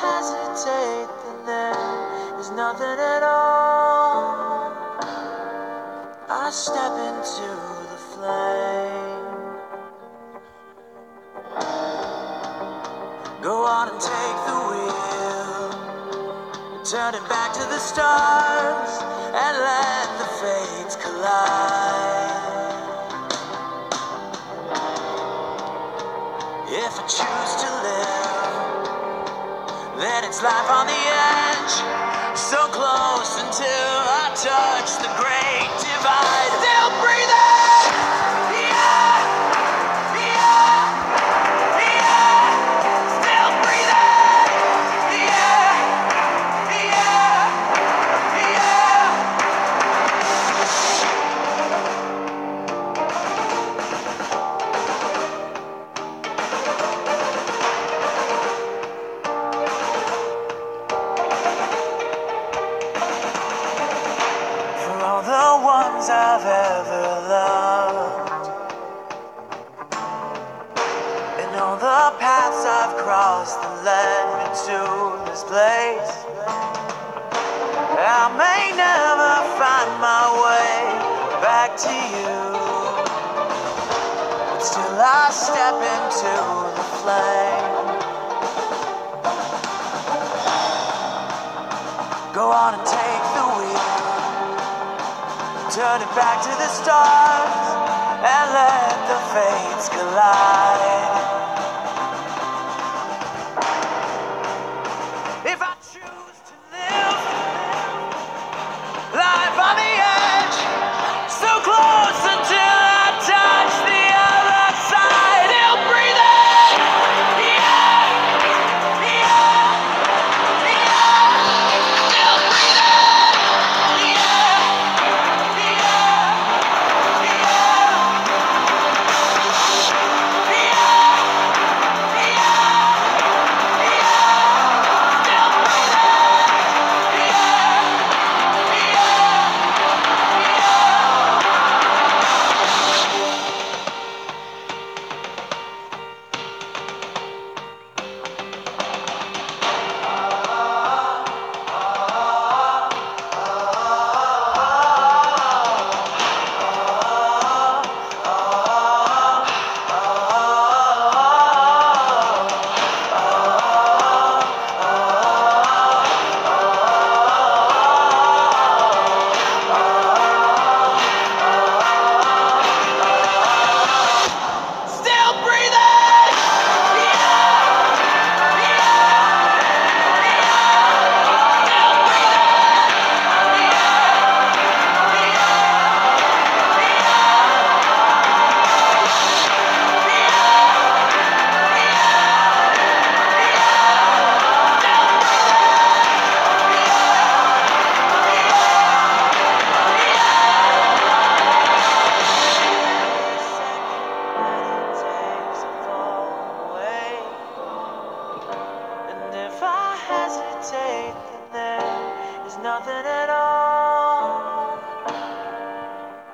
hesitate, then there is nothing at all. I step into the flame. Go on and take the wheel, turn it back to the stars, and let the fates collide. If I choose it's life on the edge. So close until I touch the great I've ever loved, and all the paths I've crossed that led me to this place. I may never find my way back to you, but still I step into the flame. Go on and take. Turn it back to the stars and let the fates collide. Nothing at all.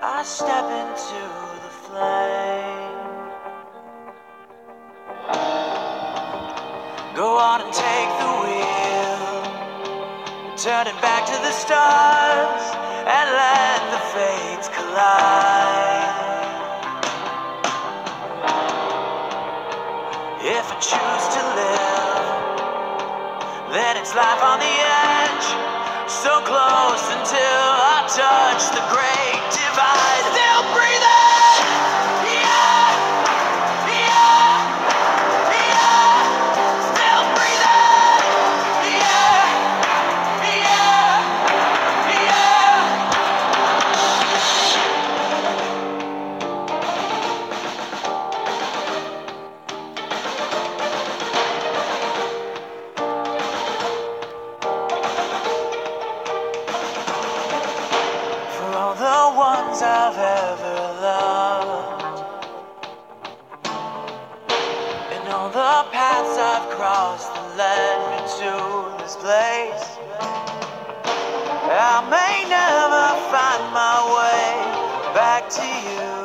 I step into the flame. Go on and take the wheel. Turn it back to the stars and let the fates collide. If I choose to live, then it's life on the edge. So close until I touch the great divide. Still breathing! Ones I've ever loved, and all the paths I've crossed that led me to this place. I may never find my way back to you,